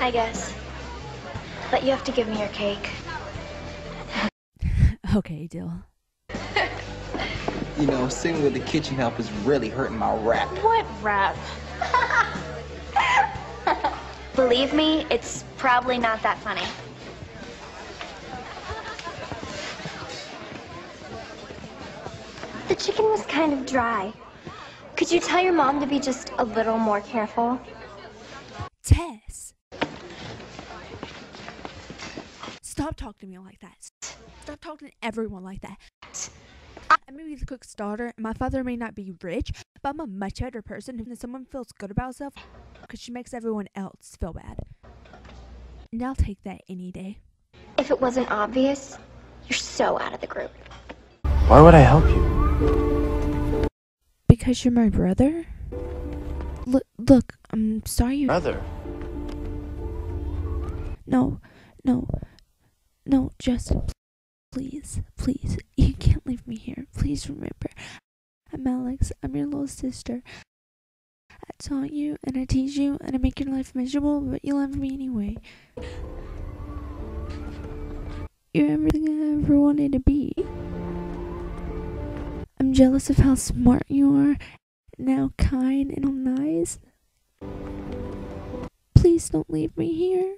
I guess. But you have to give me your cake. Okay, deal. You know, sitting with the kitchen help is really hurting my rap. What rap? Believe me, it's probably not that funny. The chicken was kind of dry. Could you tell your mom to be just a little more careful? Tess! Stop talking to me like that. Stop talking to everyone like that. I may be the cook's daughter, and my father may not be rich, but I'm a much better person than someone feels good about herself because she makes everyone else feel bad. And I'll take that any day. If it wasn't obvious, you're so out of the group. Why would I help you? Because you're my brother? Look, look, I'm sorry you. Brother. No, no, no, just please, please. You can't leave me here. Please remember. I'm Alex. I'm your little sister. I taught you and I teach you and I make your life miserable, but you love me anyway. You're everything I ever wanted to be. I'm jealous of how smart you are, and how kind and how nice. Please don't leave me here.